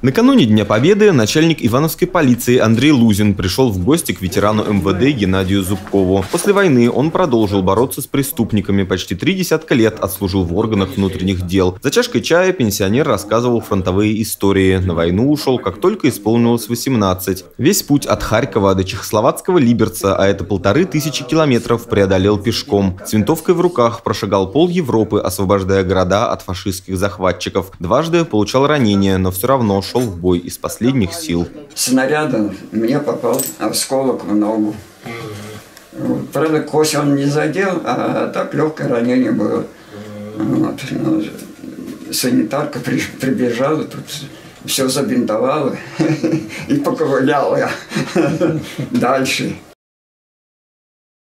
Накануне Дня Победы начальник Ивановской полиции Андрей Лузин пришел в гости к ветерану МВД Геннадию Зубкову. После войны он продолжил бороться с преступниками. Почти три десятка лет отслужил в органах внутренних дел. За чашкой чая пенсионер рассказывал фронтовые истории. На войну ушел, как только исполнилось 18. Весь путь от Харькова до чехословацкого Либерца, а это полторы тысячи километров, преодолел пешком. С винтовкой в руках прошагал пол Европы, освобождая города от фашистских захватчиков. Дважды получал ранения, но все равно шел в бой из последних сил. Снарядом мне попал осколок в ногу. Правда, кость он не задел, а так легкое ранение было. Вот. Ну, санитарка при, прибежала, тут все забинтовала и поковыляла дальше.